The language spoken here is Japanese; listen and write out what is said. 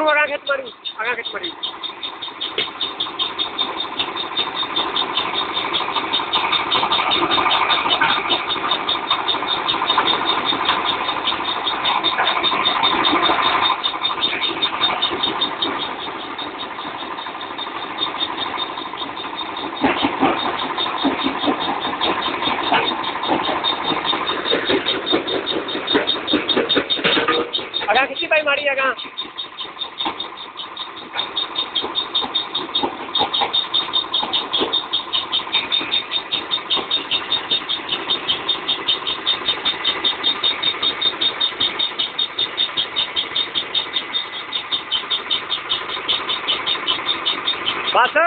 anu agak mari, agak mari. agak kita mari agak 마사